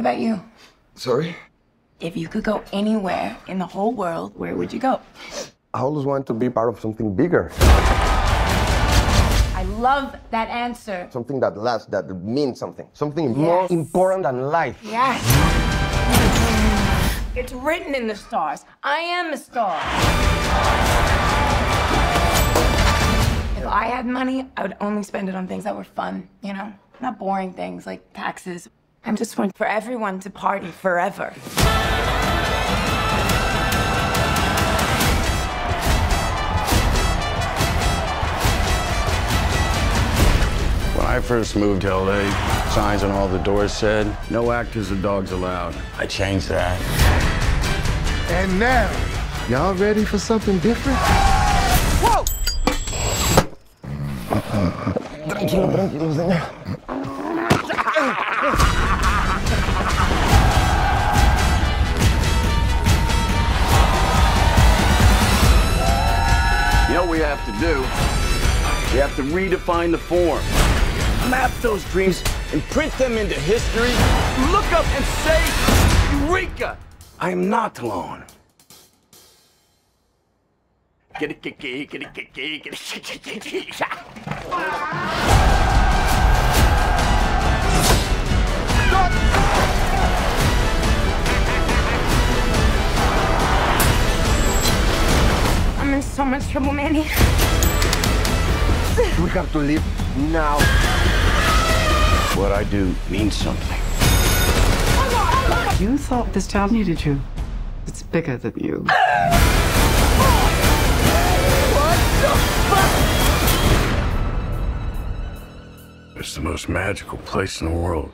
What about you? Sorry? If you could go anywhere in the whole world, where would you go? I always want to be part of something bigger. I love that answer. Something that lasts, that means something. Something more important than life. Yes. It's written in the stars. I am a star. If I had money, I would only spend it on things that were fun, you know? Not boring things like taxes. I'm just one for everyone to party forever. When I first moved to LA, signs on all the doors said, no actors or dogs allowed. I changed that. And now, y'all ready for something different? Whoa! have to do? We have to redefine the form. Map those dreams and print them into history. Look up and say, Eureka! I am not alone. Get it, get it, get it, get it, get it, get it, get it, get it. Much trouble, Manny. We have to leave now. What I do means something. You thought this town needed you. It's bigger than you. It's the most magical place in the world.